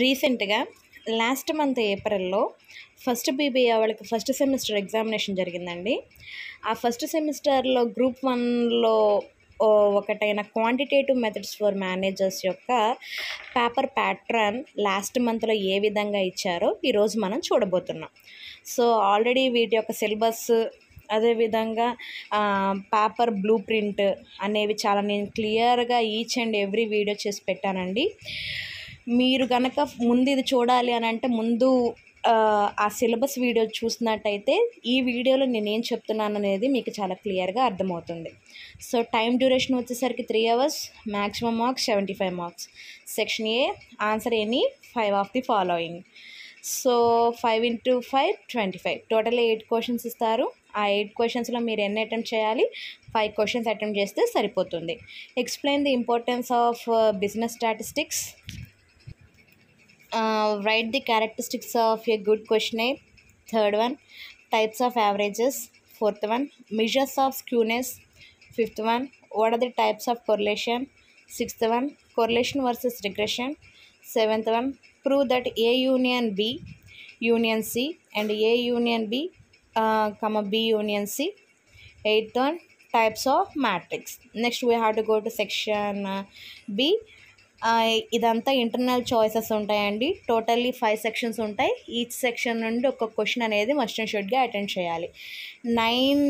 రీసెంట్గా last month ఏప్రిల్లో first BBA వాళ్ళకి ఫస్ట్ సెమిస్టర్ ఎగ్జామినేషన్ జరిగిందండి. ఆ ఫస్ట్ సెమిస్టర్లో గ్రూప్ వన్లో ఒకటైన క్వాంటిటేటివ్ మెథడ్స్ ఫర్ మేనేజర్స్ యొక్క పేపర్ ప్యాట్రన్ లాస్ట్ మంత్లో ఏ విధంగా ఇచ్చారో ఈరోజు మనం చూడబోతున్నాం. సో ఆల్రెడీ వీటి యొక్క సిలబస్ అదేవిధంగా పేపర్ బ్లూ ప్రింట్ అనేవి చాలా నేను క్లియర్గా ఈచ్ అండ్ ఎవ్రీ వీడియో చేసి పెట్టానండి. మీరు కనుక ముందు ఇది చూడాలి అని అంటే ముందు ఆ సిలబస్ వీడియో చూసినట్టయితే ఈ వీడియోలో నేను ఏం చెప్తున్నాను అనేది మీకు చాలా క్లియర్గా అర్థమవుతుంది. సో టైం డ్యూరేషన్ వచ్చేసరికి three hours maximum marks seventy five marks. Section A answer any five of the following. So five into five twenty five. Total eight questions ఇస్తారు. ఆ ఎయిట్ క్వశ్చన్స్లో మీరు ఎన్ని అటెంప్ట్ చేయాలి? ఫైవ్ క్వశ్చన్స్ అటెంప్ట్ చేస్తే సరిపోతుంది. Explain the importance of business statistics. Write the characteristics of a good questionnaire. Third one types of averages. Fourth one measures of skewness. Fifth one what are the types of correlation? Sixth one correlation versus regression. Seventh one prove that a union b union c and a union b uh, comma b union c. Eighth one types of matrix. Next we have to go to section uh, b ఇదంతా internal choices ఉంటాయండి. Totally five sections ఉంటాయి. Each section నుండి ఒక question అనేది must and షుడ్గా attend చేయాలి. Nine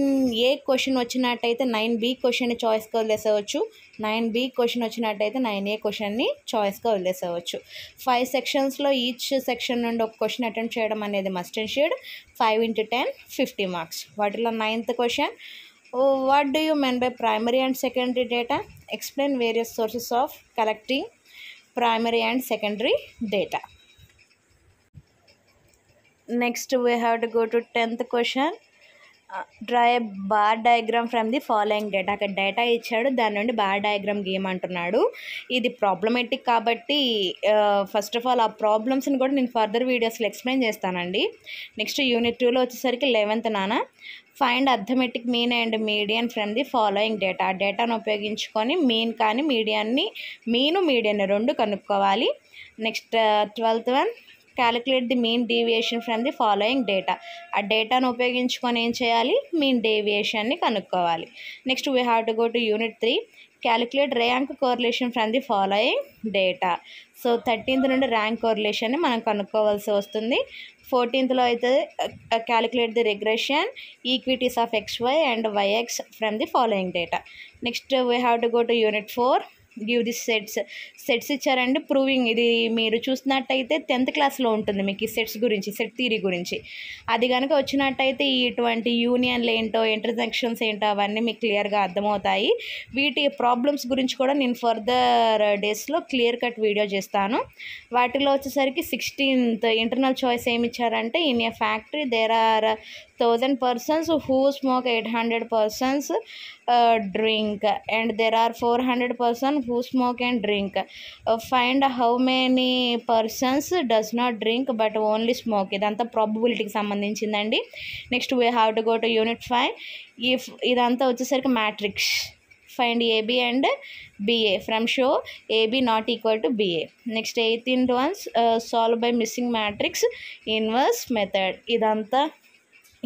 A question వచ్చినట్టయితే nine B question చాయిస్గా వదిలేసేవచ్చు నైన్ బి క్వశ్చన్ వచ్చినట్టయితే నైన్ ఏ క్వశ్చన్ని చాయిస్గా వదిలేసేవచ్చు ఫైవ్ సెక్షన్స్లో ఈచ్ సెక్షన్ నుండి ఒక క్వశ్చన్ అటెండ్ చేయడం అనేది must and should. Five into ten fifty marks. వాటిలో ninth question. What do you mean by primary and secondary data? Explain various sources of collecting primary and secondary data. Next we have to go to 10th question draw bar diagram from the following data. అక్కడ data ఇచ్చాడు దాని నుండి bar diagram గేమ్ అంటున్నాడు. ఇది problematic కాబట్టి first of all ఆ ప్రాబ్లమ్స్ని కూడా నేను ఫర్దర్ వీడియోస్లో ఎక్స్ప్లెయిన్ చేస్తానండి. నెక్స్ట్ యూనిట్ టూలో వచ్చేసరికి లెవెన్త్ నాన్న. Find arithmetic mean and median from the following data ఆ డేటాను ఉపయోగించుకొని మీన్ కానీ మీడియాన్ని మీను మీడియాన్ని రెండు కనుక్కోవాలి. Next twelfth one calculate the mean deviation from the following data ఆ డేటాను ఉపయోగించుకొని ఏం చేయాలి? మీన్ డేవియేషన్ని కనుక్కోవాలి. Next we have to go to unit three calculate rank correlation from the following data so thirteenth నుండి ర్యాంక్ కోరిలేషన్ని మనం కనుక్కోవాల్సి వస్తుంది. ఫోర్టీన్త్లో అయితే calculate the regression equations of XY and YX from the following data next we have to go to unit four give the sets. Sets ఇచ్చారండి proving. ఇది మీరు చూసినట్టయితే టెన్త్ క్లాస్లో ఉంటుంది మీకు ఈ సెట్స్ గురించి సెట్ థీరీ గురించి. అది కనుక వచ్చినట్టయితే ఇటువంటి యూనియన్లు ఏంటో ఇంటర్జెక్షన్స్ ఏంటో అవన్నీ మీకు క్లియర్గా అర్థమవుతాయి. వీటి ప్రాబ్లమ్స్ గురించి కూడా నేను ఫర్దర్ డేస్లో క్లియర్ కట్ వీడియో చేస్తాను. వాటిలో వచ్చేసరికి సిక్స్టీన్త్ ఇంటర్నల్ చాయిస్ ఏమి ఇచ్చారంటే in a factory there are thousand persons who smoke eight hundred persons drink and there are four hundred person who smoke and drink find how many persons does not drink but only smoke ఇదంతా ప్రాబబిలిటీకి సంబంధించిందండి. Next we have to go to unit five if ఇదంతా వచ్చేసరికి matrix find AB and BA from show AB not equal to BA next eighth in ones solve by missing matrix inverse method ఇదంతా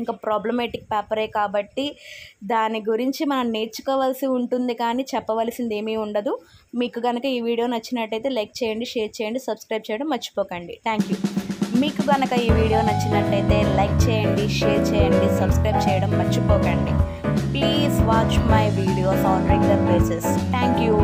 ఇంకా problematic పేపరే కాబట్టి దాని గురించి మనం నేర్చుకోవాల్సి ఉంటుంది కానీ చెప్పవలసింది ఏమీ ఉండదు. మీకు కనుక ఈ వీడియో నచ్చినట్టయితే లైక్ చేయండి షేర్ చేయండి సబ్స్క్రైబ్ చేయడం మర్చిపోకండి. థ్యాంక్ యూ మీకు కనుక ఈ వీడియో నచ్చినట్టయితే లైక్ చేయండి షేర్ చేయండి సబ్స్క్రైబ్ చేయడం మర్చిపోకండి. Please watch my videos on regular basis thank you